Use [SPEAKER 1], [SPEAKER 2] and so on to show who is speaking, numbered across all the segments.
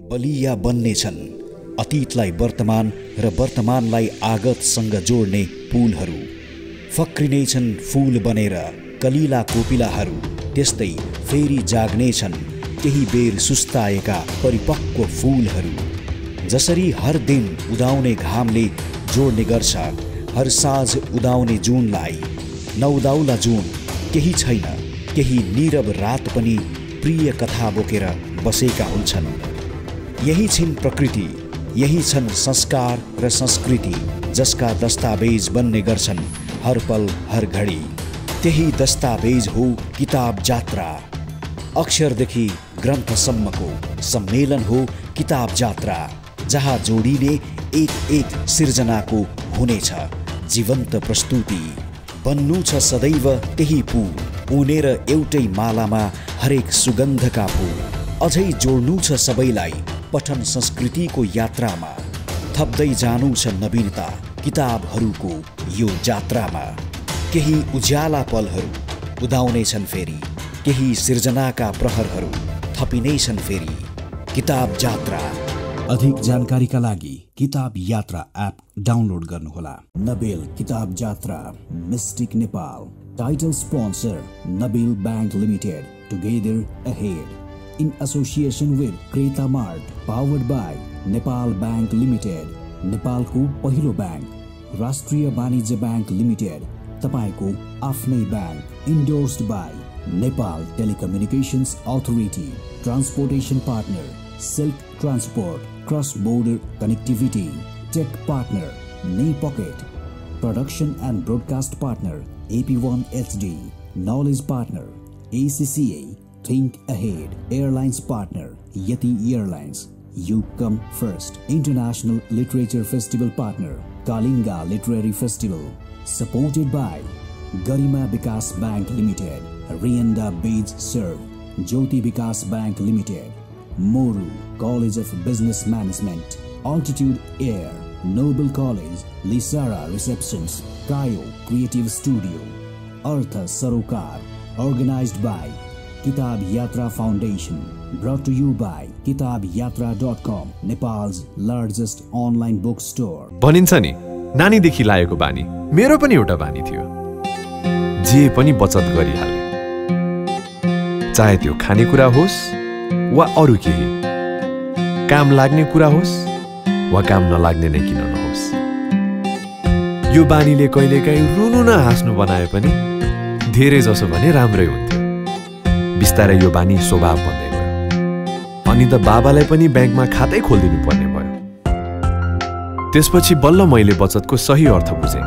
[SPEAKER 1] बलिया बन्नेछन् अतीतलाई वर्तमान र वर्तमानलाई आगतसँग जोड्ने पुलहरू। फक्रिनेछन् फुल बनेर कलिला कोपिलाहरू। त्यस्तै फेरि जाग्नेछन् केही बेर सुस्ताएका परिपक्व फुलहरू। जसरी हर दिन उदाउने घामले जोड्ने गर्छ हर साँझ उदाउने जुनलाई। नउदाउला जुन केही छैन केही नीरव रात पनि प्रिय कथा बोकेर बसेका हुन्छन्। यही छिन् प्रकृति यही छन् संस्कार र संस्कृति जसका दस्तावेज बन्ने गर्छन् हर पल हर घडी। त्यही दस्तावेज हो किताब जात्रा। अक्षरदेखि ग्रन्थसम्मको सम्मेलन हो किताब जात्रा जहाँ जोडिने एक एक सिर्जनाको हुनेछ जीवन्त प्रस्तुति। बन्नु छ सदैव त्यही पू उनेर एउटै मालामा हरेक सुगन्धका फुल अझै जोड्नु छ सबैलाई पठन संस्कृतिको यात्रामा। थप्दै जानु छ नवीनता किताबहरूको यो जात्रामा। केही उज्याला पलहरू उदाउनेछन् फेरि। केही सिर्जनाका प्रहरहरू थपिनेछन् फेरि। किताब जात्रा। अधिक जानकारीका लागि किताब यात्रा एप डाउनलोड गर्नुहोला। Nabil Kitab Jatra mystic Nepal. Title sponsor Nabil bank limited together ahead. in association with Kreta mart powered by Nepal bank limited नेपालको पहिलो bank Rashtriya Banijya bank limited तपाईँको आफ्नै bank endorsed by Nepal telecommunications authority transportation partner silk transport cross border connectivity, tech partner, Knee Pocket, production and broadcast partner, AP1 HD, knowledge partner, ACCA, Think Ahead, airlines partner, Yeti Airlines, You Come First, International Literature Festival partner, Kalinga Literary Festival, supported by Garima Vikas Bank Limited, Rianda Beach Serve, Jyoti Vikas Bank Limited, Moru College of Business Management, Altitude Air, Noble College, Lisara Receptions, Kayo Creative Studio, Artha Sarokar, organized by Kitab Yatra Foundation, brought to you by kitabyatra.com, Nepal's largest online bookstore.
[SPEAKER 2] भनिन्छ नि नानीदेखि लागेको बानी मेरो पनि एउटा बानी थियो। जे पनि बचत गरिहाल्ने चाहे त्यो खानेकुरा होस् वा अरू केही। काम लाग्ने कुरा होस् वा काम नलाग्ने नै किन नहोस्। यो बानीले कहिलेकाहीँ रुनु न हाँस्नु बनाए पनि धेरै जसो भने राम्रै हुन्थ्यो। बिस्तारै यो बानी स्वभाव बन्दै गयो अनि त बाबालाई पनि ब्याङ्कमा खातै खोलिदिनु पर्ने भयो। त्यसपछि बल्ल मैले बचतको सही अर्थ बुझेँ।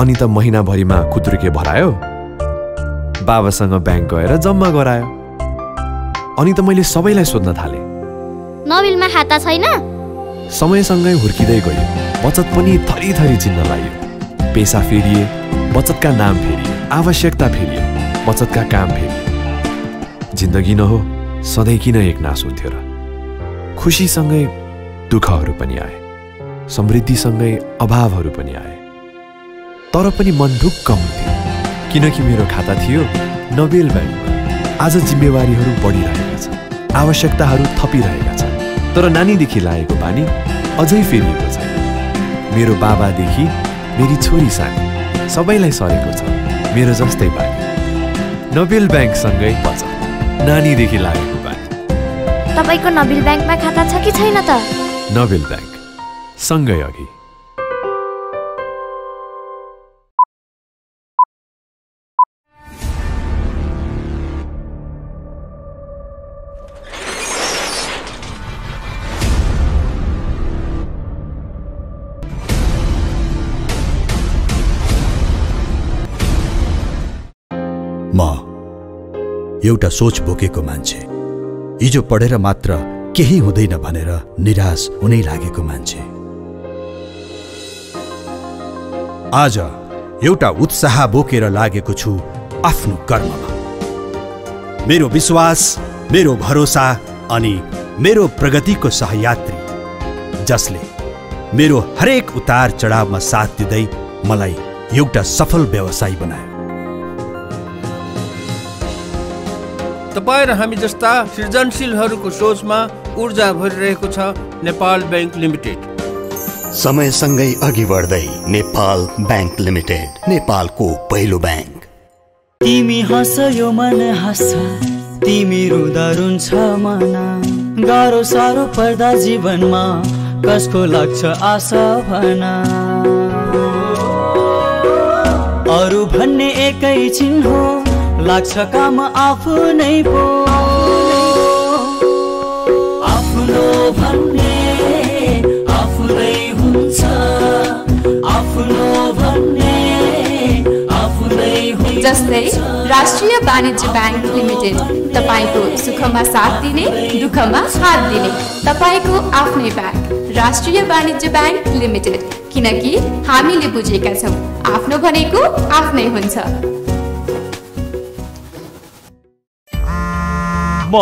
[SPEAKER 2] अनि त महिनाभरिमा खुत्रुके भरायो। बाबासँग ब्याङ्क गएर जम्मा गरायो। अनि त मैले सबैलाई सोध्न थालेँ।
[SPEAKER 3] नबिलमा खाता छैन?
[SPEAKER 2] समयसँगै हुर्किँदै गयो। बचत पनि थरी थरी चिन्न लाग्यो। पेसा फेरिए बचतका नाम फेरिए आवश्यकता फेरिए बचतका काम फेरिए। जिन्दगी न हो सधैँ किन एक नाश हुन्थ्यो र? खुसीसँगै दुःखहरू पनि आए समृद्धिसँगै अभावहरू पनि आए। तर पनि मन ढुक्क हुन्थ्यो किनकि मेरो खाता थियो नबेल ब्याङ्कमा। आज जिम्मेवारीहरू बढिरहेका छन् आवश्यकताहरू थपिरहेका छन् तर नानीदेखि लागेको बानी अझै फेरिएको छ। मेरो बाबादेखि मेरी छोरी सानी सबैलाई सरेको छ मेरो जस्तै बानी। नबेल ब्याङ्कसँगै बचत नानीदेखि लागेको बानी।
[SPEAKER 3] तपाईँको नबिल ब्याङ्कमा खाता छ कि छैन त?
[SPEAKER 2] नबेल ब्याङ्क सँगै अघि।
[SPEAKER 4] एउटा सोच बोकेको मान्छे। हिजो पढेर मात्र केही हुँदैन भनेर निराश हुनै लागेको मान्छे। आज एउटा उत्साह बोकेर लागेको छु आफ्नो कर्ममा। मेरो विश्वास मेरो भरोसा अनि मेरो प्रगतिको सहयात्री जसले मेरो हरेक उतार चढावमा साथ दिँदै मलाई एउटा सफल व्यवसायी बनायो।
[SPEAKER 5] तपाईँ र हामी जस्ता सृजनशीलहरूको सोचमा ऊर्जा भरिरहेको छ नेपाल ब्याङ्क लिमिटेड।
[SPEAKER 6] समयसँगै अघि बढ्दै नेपाल ब्याङ्क लिमिटेड नेपालको पहिलो ब्याङ्क।
[SPEAKER 7] तिमी हँस यो मन हाँस्छ तिमी रुँदा रुन्छ मन। गाह्रो साह्रो पर्दा जीवनमा कसको लाग्छ आशा भना। अरू भन्ने एकै छिन हो लाग्छ काम आफू नै पो। आफ्नो भन्ने आफूलाई हुन्छ। आफ्नो भन्ने
[SPEAKER 8] जस्तै राष्ट्रिय वाणिज्य ब्याङ्क लिमिटेड तपाईँको सुखमा साथ दिने दुःखमा हात दिने तपाईँको आफ्नै ब्याङ्क राष्ट्रिय वाणिज्य ब्याङ्क लिमिटेड। किनकि हामीले बुझेका छौँ आफ्नो भनेको आफ्नै हुन्छ।
[SPEAKER 9] म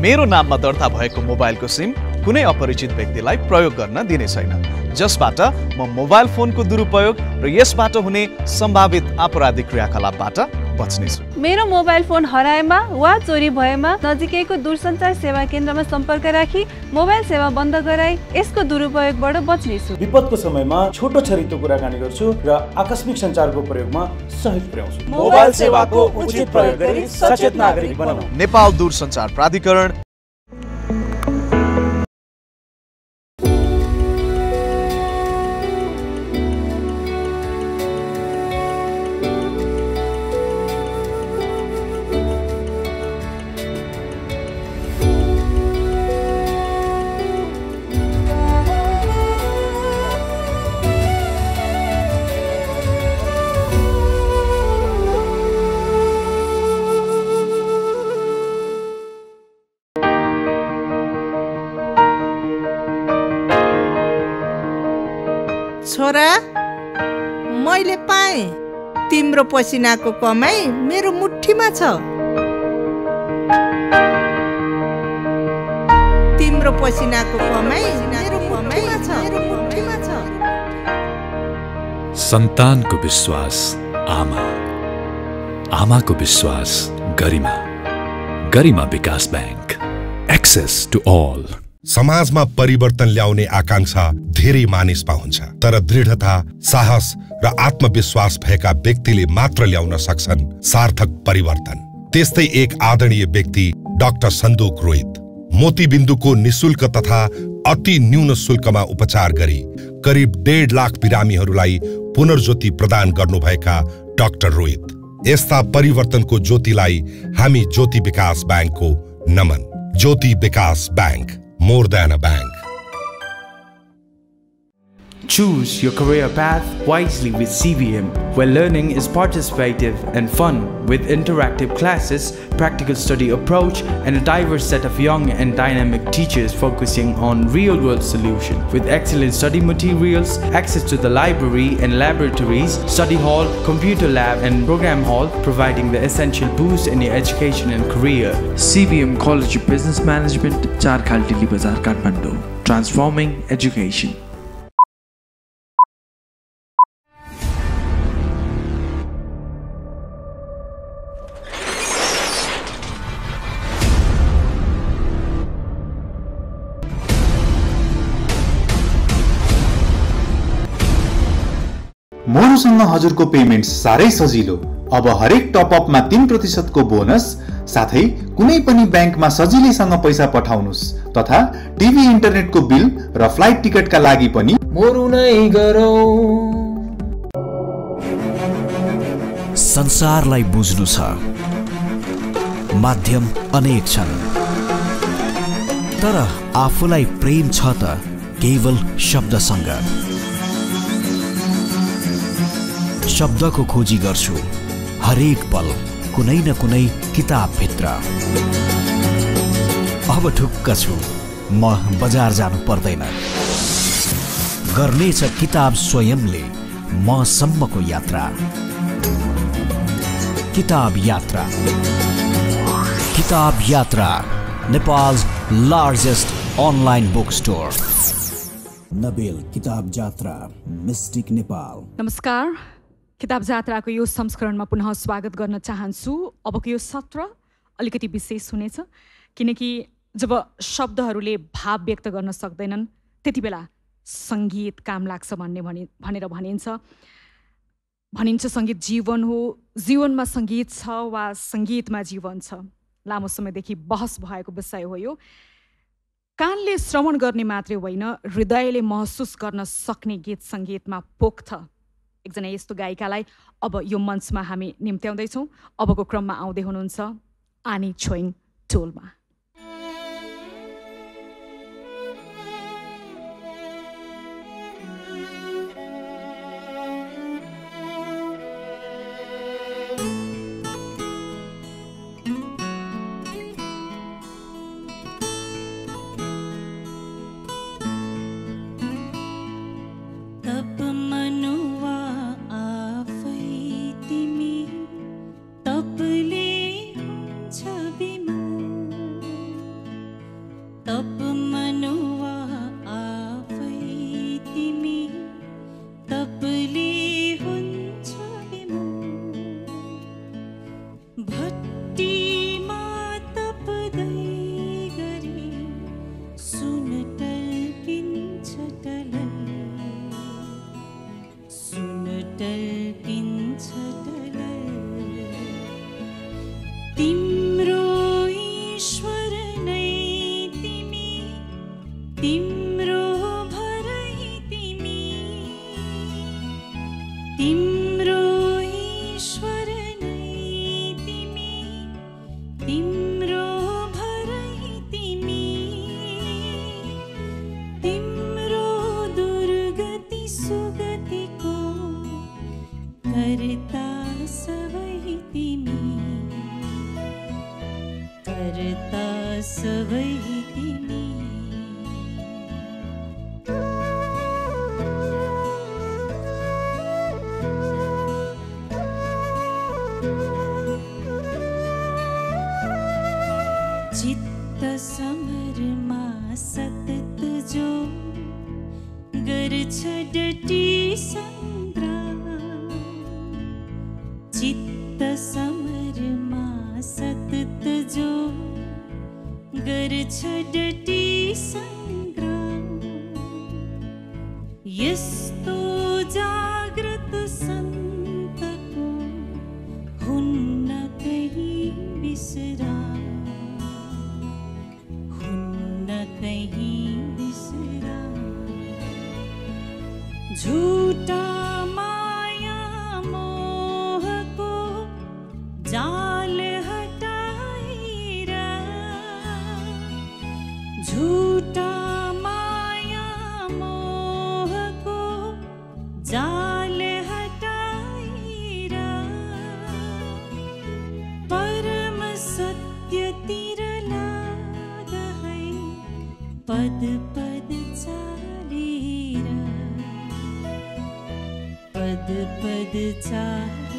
[SPEAKER 9] मेरो नाममा दर्ता भएको मोबाइलको सिम कुनै अपरिचित व्यक्तिलाई प्रयोग गर्न दिने छैन। जसबाट म मोबाइल फोनको दुरुपयोग र यसबाट हुने सम्भावित आपराधिक क्रियाकलापबाट बच्नेछु।
[SPEAKER 10] मेरो मोबाइल फोन हराएमा वा चोरी भएमा नजिकैको दूरसञ्चार सेवा केन्द्रमा सम्पर्क राखी मोबाइल सेवा बन्द गराई यसको दुरुपयोगबाट बच्नेछु।
[SPEAKER 11] विपदको समयमा छोटो छरितो कुराकानी गर्छु र आकस्मिक सञ्चारको प्रयोगमा सहयोग पुर्याउँछु।
[SPEAKER 12] मोबाइल सेवाको उचित प्रयोग गरी सचेत नागरिक बनाऊ
[SPEAKER 9] नेपाल दूरसञ्चार प्राधिकरण
[SPEAKER 13] छोरा मैले पाएँ। तिम्रो पसिनाको कमाई मेरो मुठीमा छ। तिम्रो पसिनाको कमाई मेरो छ मेरो छ।
[SPEAKER 2] सन्तानको विश्वास आमा। आमाको विश्वास गरिमा। गरिमा विकास ब्याङ्क। Access to all.
[SPEAKER 14] समाजमा परिवर्तन ल्याउने आकांक्षा धेरै मानिसमा हुन्छ। तर दृढता, साहस र आत्मविश्वास भएका व्यक्तिले मात्र ल्याउन सक्छन् सार्थक परिवर्तन। त्यस्तै एक आदरणीय व्यक्ति, डाक्टर सन्दोक रोहित मोतीबिन्दुको निशुल्क तथा अति न्यून शुल्कमा उपचार गरी करिब डेढ लाख बिरामीहरूलाई पुनर्ज्योति प्रदान गर्नुभएका डाक्टर रोहित। यस्ता परिवर्तनको ज्योतिलाई हामी ज्योति विकास ब्याङ्कको नमन। Jyoti Bikas bank. More than a bank.
[SPEAKER 15] Choose your career path wisely with CBM, where learning is participative and fun with interactive classes, practical study approach, and a diverse set of young and dynamic teachers focusing on real world solutions. With excellent study materials, access to the library and laboratories, study hall, computer lab, and program hall, providing the essential boost in your education and career.
[SPEAKER 16] CBM College of Business Management, Charkhal Dili Bazar, Kathmandu. Transforming education.
[SPEAKER 17] मोरोसँग हजुरको payment साह्रै सजिलो। अब हरेक टपअपमा तिन प्रतिशतको bonus साथै कुनै पनि ब्याङ्कमा सजिलैसँग पैसा पठाउनुहोस् तथा टिभी इन्टरनेटको बिल र फ्लाइट टिकटका लागि पनि
[SPEAKER 1] संसारलाई बुझ्नु छ। माध्यम अनेक छन्। तर आफूलाई प्रेम छ त केवल शब्दसँग। शब्दको खोजी गर्छु। हरेक पल कुनै न कुनै किताबभित्र। अब ढुक्क छु। म बजार जानु पर्दैन। गर्नेछ किताब स्वयंले म सम्मको यात्रा। Kitab Yatra. Kitab Yatra Nepal largest online book store Nabil Kitab Jatra mystic Nepal.
[SPEAKER 18] नमस्कार। किताब जात्राको यो संस्करणमा पुनः स्वागत गर्न चाहन्छु। अबको यो सत्र अलिकति विशेष हुनेछ किनकि जब शब्दहरूले भाव व्यक्त गर्न सक्दैनन् त्यति बेला सङ्गीत काम लाग्छ भन्ने भनि भनेर भनिन्छ। भनिन्छ सङ्गीत जीवन हो। जीवनमा सङ्गीत छ वा सङ्गीतमा जीवन छ? लामो समयदेखि बहस भएको विषय हो यो। कानले श्रवण गर्ने मात्रै होइन हृदयले महसुस गर्न सक्ने गीत सङ्गीतमा पोख्छ। एकजना यस्तो गायिकालाई अब यो मञ्चमा हामी निम्त्याउँदैछौँ। अबको क्रममा आउँदै हुनुहुन्छ आनी छोइङ टोलमा।
[SPEAKER 19] तिम्रो चित्त समर सतत जो गर छी संग्राम। यस्तो पद पद चालेर। पद पद चालेर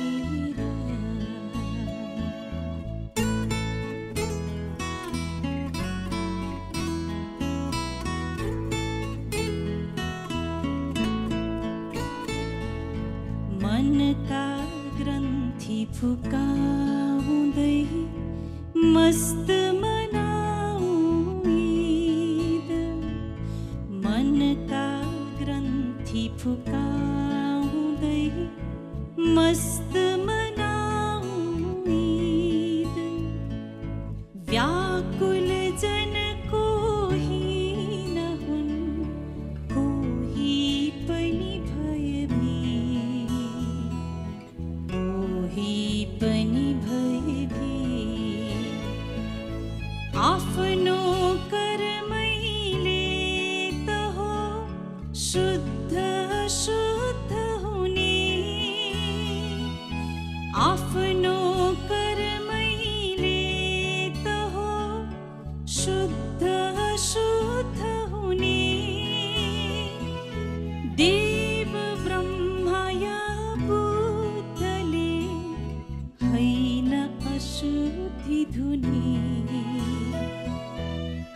[SPEAKER 19] धुने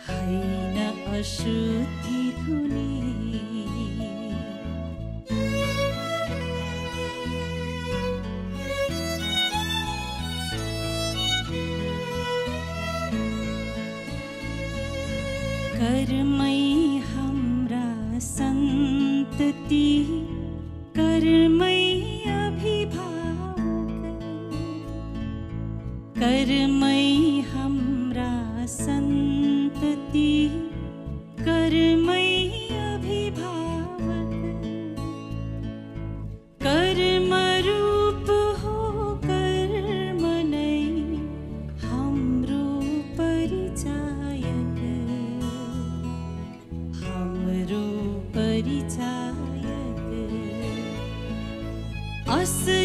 [SPEAKER 19] हैन अशुद्धि promises.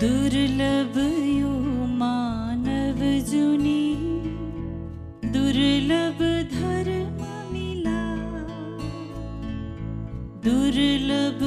[SPEAKER 19] दुर्लभ यो मानव जुनी दुर्लभ धर्म मिला। दुर्लभ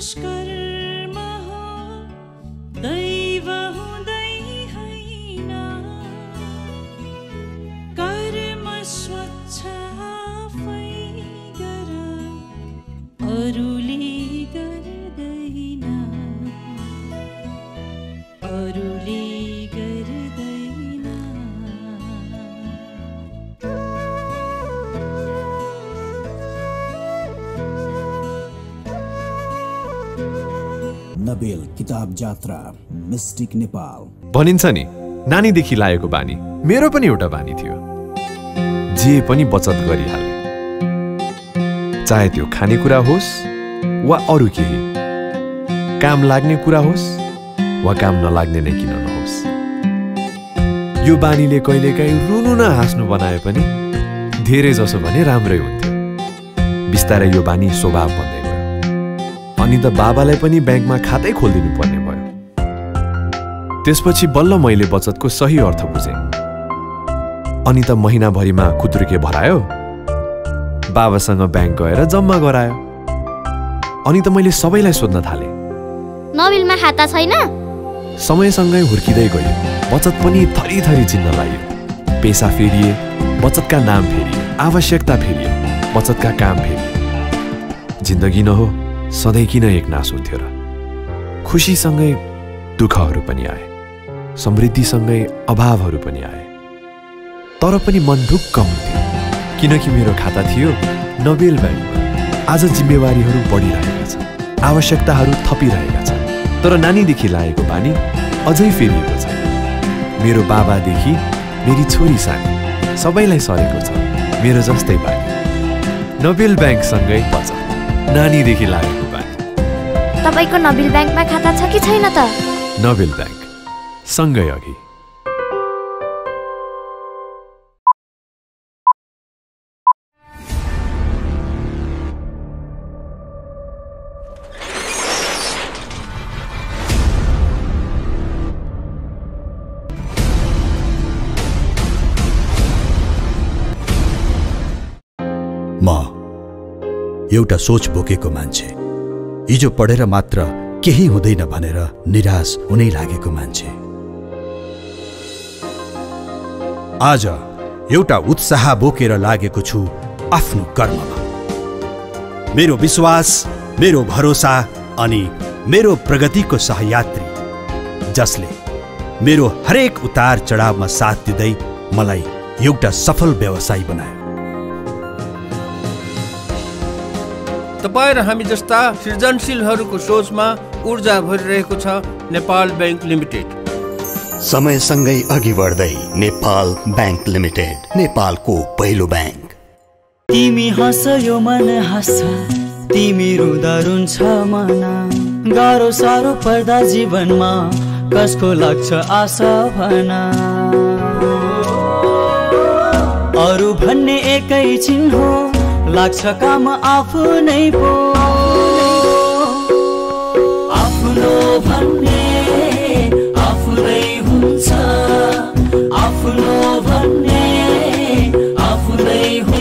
[SPEAKER 1] вспышка किताब जात्रा मिस्टिक नेपाल
[SPEAKER 2] भनिन्छ नि नानीदेखि लागेको बानी मेरो पनि एउटा बानी थियो। जे पनि बचत गरिहाल्ने चाहे त्यो खानेकुरा होस् वा अरू केही। काम लाग्ने कुरा होस् वा काम नलाग्ने नै किन नहोस्। यो बानीले कहिलेकाहीँ रुनु न हाँस्नु बनाए पनि धेरै जसो भने राम्रै हुन्थ्यो। बिस्तारै यो बानी स्वभाव गयो अनि त बाबालाई पनि ब्याङ्कमा खातै खोलिदिनु पर्ने भयो। त्यसपछि बल्ल मैले बचतको सही अर्थ बुझेँ। अनि त महिनाभरिमा खुत्रुके भरायो बाबासँग ब्याङ्क गएर जम्मा गरायो। अनि त मैले सबैलाई सोध्न थालेँ।
[SPEAKER 3] नबिलमा खाता छैन?
[SPEAKER 2] समयसँगै हुर्किँदै गयो। बचत पनि थरी थरी चिन्न लाग्यो। पेसा फेरिए बचतका नाम फेरिए आवश्यकता फेरिए बचतका काम फेरिए। जिन्दगी न हो सधैँ किन एक नास हुन्थ्यो र खुसीसँगै दुःखहरू पनि आए समृद्धिसँगै अभावहरू पनि आए। तर पनि मन ढुक्क हुन्थ्यो किनकि मेरो खाता थियो नोबेल ब्याङ्कमा। आज जिम्मेवारीहरू बढिरहेका छन् आवश्यकताहरू थपिरहेका छन् तर नानीदेखि लागेको बानी अझै फेरिएको छ। मेरो बाबादेखि मेरी छोरी सानी सबैलाई सरेको छ मेरो जस्तै बानी। नोबेल ब्याङ्कसँगै बचत नानीदेखि लागेको बानी।
[SPEAKER 3] तपाईँको नबिल ब्याङ्कमा खाता छ कि छैन त?
[SPEAKER 2] नोबेल ब्याङ्क सँगै अघि।
[SPEAKER 4] एउटा सोच बोकेको मान्छे। हिजो पढेर मात्र केही हुँदैन भनेर निराश हुनै लागेको मान्छे। आज एउटा उत्साह बोकेर लागेको छु आफ्नो कर्ममा। मेरो विश्वास मेरो भरोसा अनि मेरो प्रगतिको सहयात्री जसले मेरो हरेक उतार चढावमा साथ दिँदै मलाई एउटा सफल व्यवसायी बनायो।
[SPEAKER 5] तपाईँ र हामी जस्ता सृजनशीलहरूको सोचमा ऊर्जा भरिरहेको छ नेपाल ब्याङ्क लिमिटेड।
[SPEAKER 6] समयसँगै अघि बढ्दै नेपाल ब्याङ्क लिमिटेड नेपालको पहिलो ब्याङ्क।
[SPEAKER 7] तिमी हँस यो मन हाँस्छ तिमी रुँदा रुन्छ मना। गाह्रो साह्रो पर्दा जीवनमा कसको लाग्छ आशा भना। अरू भन्ने एकैछिन हो लाग्छ काम आफ्नै पो। आफ्नो भन्ने आफूलाई हुन्छ। आफ्नो भन्ने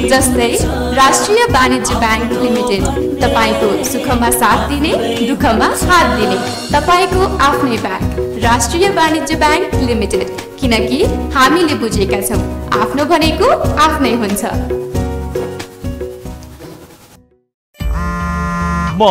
[SPEAKER 8] जस्तै राष्ट्रिय वाणिज्य ब्याङ्क लिमिटेड तपाईँको सुखमा साथ दिने दुःखमा हात दिने तपाईँको आफ्नै ब्याङ्क राष्ट्रिय वाणिज्य ब्याङ्क लिमिटेड। किनकि हामीले बुझेका छौँ आफ्नो भनेको आफ्नै हुन्छ।
[SPEAKER 9] म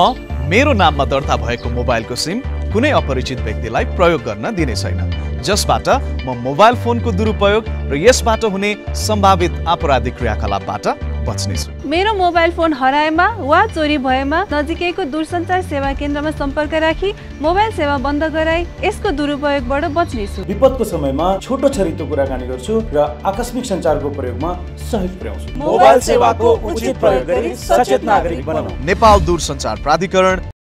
[SPEAKER 9] मेरो नाममा दर्ता भएको मोबाइलको सिम कुनै अपरिचित व्यक्तिलाई प्रयोग गर्न दिने छैन। जसबाट म मोबाइल फोनको दुरुपयोग र यसबाट हुने सम्भावित आपराधिक क्रियाकलापबाट बच्नेछु।
[SPEAKER 10] मेरो मोबाइल फोन हराएमा वा चोरी भएमा नजिकैको दूरसञ्चार सेवा केन्द्रमा सम्पर्क राखी मोबाइल सेवा बन्द गराई यसको दुरुपयोगबाट बच्नेछु।
[SPEAKER 11] विपदको समयमा छोटो छरितो कुराकानी गर्छु र आकस्मिक सञ्चारको प्रयोगमा सहयोग पुर्याउँछु।
[SPEAKER 12] मोबाइल सेवाको उचित प्रयोग गरी सचेत नागरिक बनाउँ
[SPEAKER 9] नेपाल दूरसञ्चार प्राधिकरण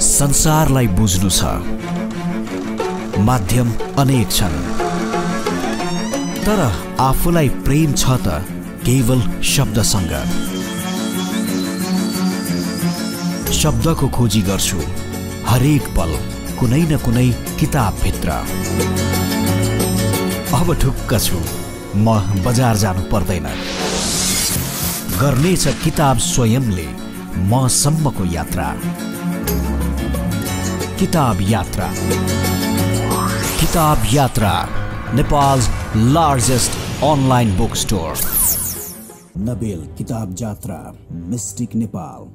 [SPEAKER 1] संसारलाई बुझ्नु छ। माध्यम अनेक छन्। तर आफूलाई प्रेम छ त केवल शब्दसँग। शब्दको खोजी गर्छु। हरेक पल कुनै न कुनै किताबभित्र। अब ढुक्क छु। म बजार जानु पर्दैन। गर्नेछ किताब स्वयंले। म सम्मको यात्रा। Kitab Yatra. Kitab Yatra Nepal's largest online bookstore नबेल किताब जात्रा मिस्टिक नेपाल।